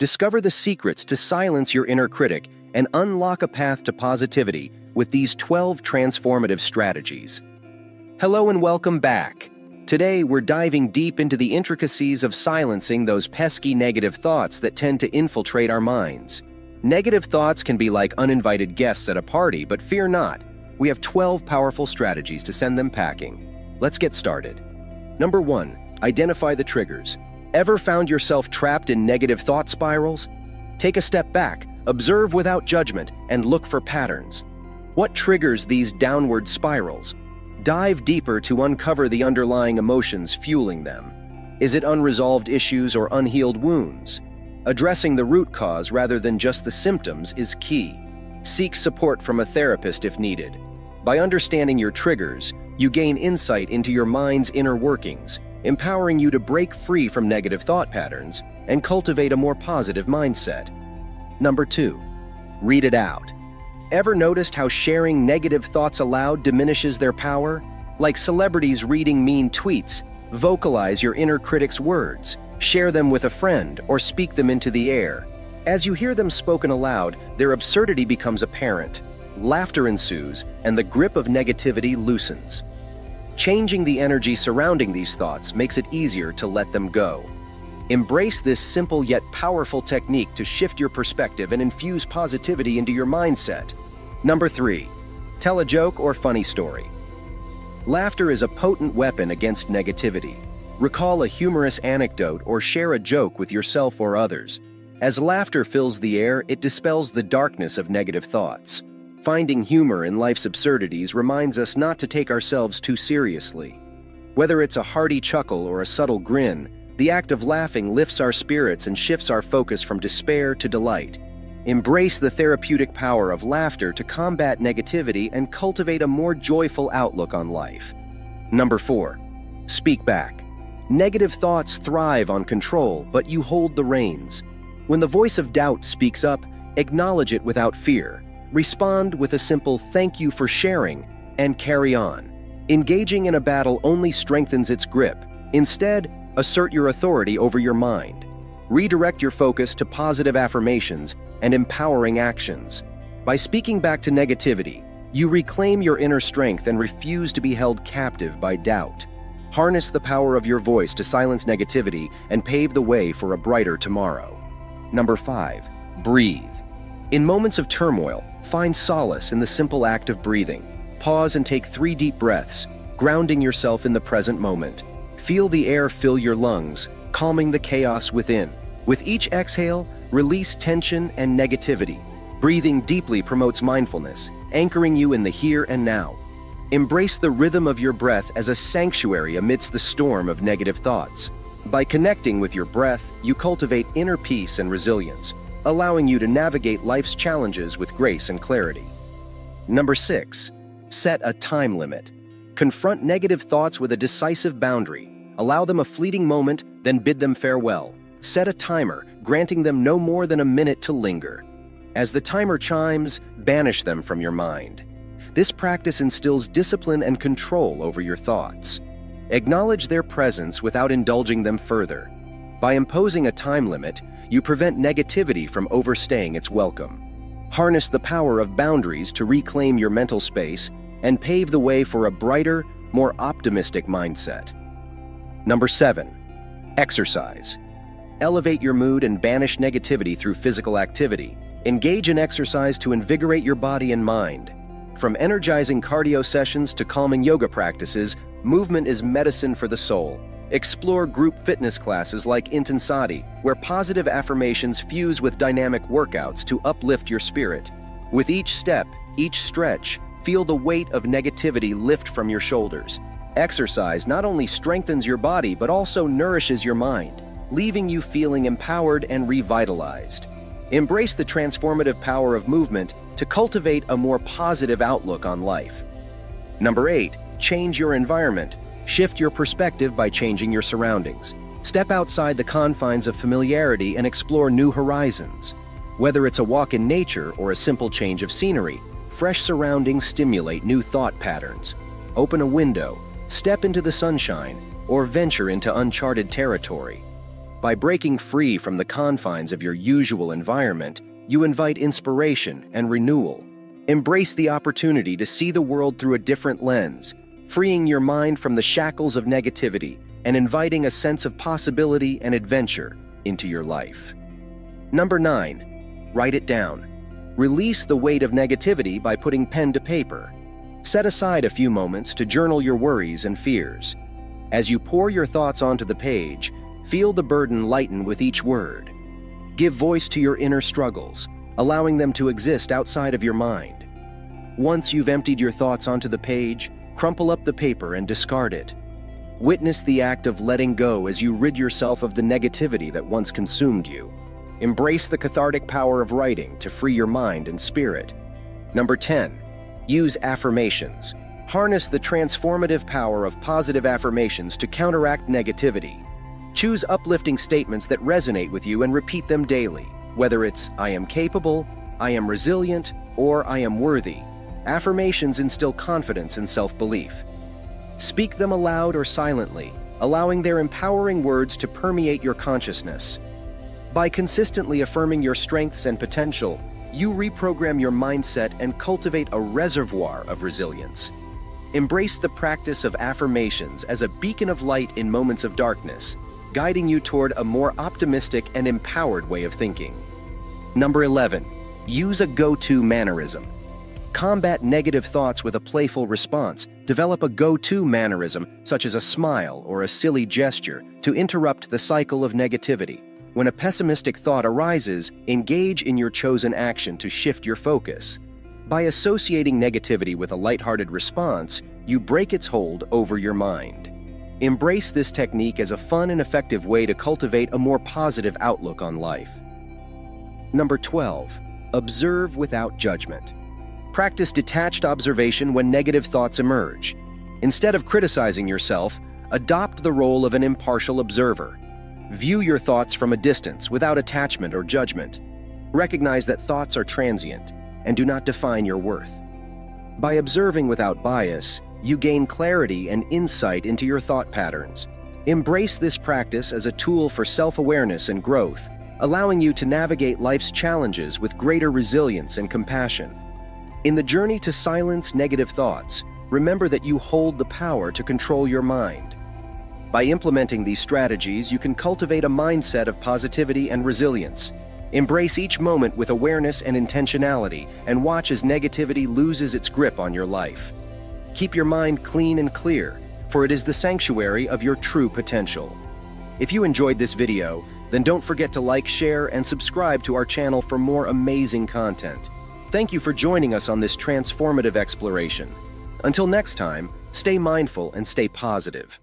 Discover the secrets to silence your inner critic and unlock a path to positivity with these 12 transformative strategies. Hello and welcome back. Today, we're diving deep into the intricacies of silencing those pesky negative thoughts that tend to infiltrate our minds. Negative thoughts can be like uninvited guests at a party, but fear not. We have 12 powerful strategies to send them packing. Let's get started. Number 1. Identify the triggers. Ever found yourself trapped in negative thought spirals? Take a step back, observe without judgment, and look for patterns. What triggers these downward spirals? Dive deeper to uncover the underlying emotions fueling them. Is it unresolved issues or unhealed wounds? Addressing the root cause rather than just the symptoms is key. Seek support from a therapist if needed. By understanding your triggers, you gain insight into your mind's inner workings, empowering you to break free from negative thought patterns and cultivate a more positive mindset. Number two, read it out. Ever noticed how sharing negative thoughts aloud diminishes their power? Like celebrities reading mean tweets, vocalize your inner critic's words, share them with a friend, or speak them into the air. As you hear them spoken aloud, their absurdity becomes apparent. Laughter ensues, and the grip of negativity loosens. Changing the energy surrounding these thoughts makes it easier to let them go. Embrace this simple yet powerful technique to shift your perspective and infuse positivity into your mindset. Number three, tell a joke or funny story. Laughter is a potent weapon against negativity. Recall a humorous anecdote or share a joke with yourself or others. As laughter fills the air, it dispels the darkness of negative thoughts. Finding humor in life's absurdities reminds us not to take ourselves too seriously. Whether it's a hearty chuckle or a subtle grin, the act of laughing lifts our spirits and shifts our focus from despair to delight. Embrace the therapeutic power of laughter to combat negativity and cultivate a more joyful outlook on life. Number 4. Speak back. Negative thoughts thrive on control, but you hold the reins. When the voice of doubt speaks up, acknowledge it without fear Respond with a simple thank you for sharing and carry on. Engaging in a battle only strengthens its grip. Instead, assert your authority over your mind. Redirect your focus to positive affirmations and empowering actions. By speaking back to negativity, you reclaim your inner strength and refuse to be held captive by doubt. Harness the power of your voice to silence negativity and pave the way for a brighter tomorrow. Number 5. Breathe. In moments of turmoil, Find solace in the simple act of breathing. Pause and take three deep breaths, grounding yourself in the present moment. Feel the air fill your lungs, calming the chaos within. With each exhale, release tension and negativity. Breathing deeply promotes mindfulness, anchoring you in the here and now. Embrace the rhythm of your breath as a sanctuary amidst the storm of negative thoughts. By connecting with your breath, you cultivate inner peace and resilience, allowing you to navigate life's challenges with grace and clarity. Number six, set a time limit. Confront negative thoughts with a decisive boundary. Allow them a fleeting moment, then bid them farewell. Set a timer, granting them no more than a minute to linger. As the timer chimes, banish them from your mind. This practice instills discipline and control over your thoughts. Acknowledge their presence without indulging them further. By imposing a time limit, you prevent negativity from overstaying its welcome. Harness the power of boundaries to reclaim your mental space and pave the way for a brighter, more optimistic mindset. Number 7. Exercise. Elevate your mood and banish negativity through physical activity. Engage in exercise to invigorate your body and mind. From energizing cardio sessions to calming yoga practices, movement is medicine for the soul. Explore group fitness classes like Intensati, where positive affirmations fuse with dynamic workouts to uplift your spirit. With each step, each stretch, feel the weight of negativity lift from your shoulders. Exercise not only strengthens your body but also nourishes your mind, leaving you feeling empowered and revitalized. Embrace the transformative power of movement to cultivate a more positive outlook on life. Number 8. Change your environment. Shift your perspective by changing your surroundings. Step outside the confines of familiarity and explore new horizons. Whether it's a walk in nature or a simple change of scenery, fresh surroundings stimulate new thought patterns. Open a window, step into the sunshine, or venture into uncharted territory. By breaking free from the confines of your usual environment, you invite inspiration and renewal. Embrace the opportunity to see the world through a different lens, freeing your mind from the shackles of negativity and inviting a sense of possibility and adventure into your life. Number 9. Write it down. Release the weight of negativity by putting pen to paper. Set aside a few moments to journal your worries and fears. As you pour your thoughts onto the page, feel the burden lighten with each word. Give voice to your inner struggles, allowing them to exist outside of your mind. Once you've emptied your thoughts onto the page, crumple up the paper and discard it. Witness the act of letting go as you rid yourself of the negativity that once consumed you. Embrace the cathartic power of writing to free your mind and spirit. Number 10. Use affirmations. Harness the transformative power of positive affirmations to counteract negativity. Choose uplifting statements that resonate with you and repeat them daily, whether it's I am capable, I am resilient, or I am worthy. Affirmations instill confidence and self-belief. Speak them aloud or silently, allowing their empowering words to permeate your consciousness. By consistently affirming your strengths and potential, you reprogram your mindset and cultivate a reservoir of resilience. Embrace the practice of affirmations as a beacon of light in moments of darkness, guiding you toward a more optimistic and empowered way of thinking. Number 11. Use a go-to mannerism. Combat negative thoughts with a playful response. Develop a go-to mannerism, such as a smile or a silly gesture, to interrupt the cycle of negativity. When a pessimistic thought arises, engage in your chosen action to shift your focus. By associating negativity with a lighthearted response, you break its hold over your mind. Embrace this technique as a fun and effective way to cultivate a more positive outlook on life. Number 12. Observe without judgment. Practice detached observation when negative thoughts emerge. Instead of criticizing yourself, adopt the role of an impartial observer. View your thoughts from a distance without attachment or judgment. Recognize that thoughts are transient and do not define your worth. By observing without bias, you gain clarity and insight into your thought patterns. Embrace this practice as a tool for self-awareness and growth, allowing you to navigate life's challenges with greater resilience and compassion. In the journey to silence negative thoughts, remember that you hold the power to control your mind. By implementing these strategies, you can cultivate a mindset of positivity and resilience. Embrace each moment with awareness and intentionality, and watch as negativity loses its grip on your life. Keep your mind clean and clear, for it is the sanctuary of your true potential. If you enjoyed this video, then don't forget to like, share, and subscribe to our channel for more amazing content. Thank you for joining us on this transformative exploration. Until next time, stay mindful and stay positive.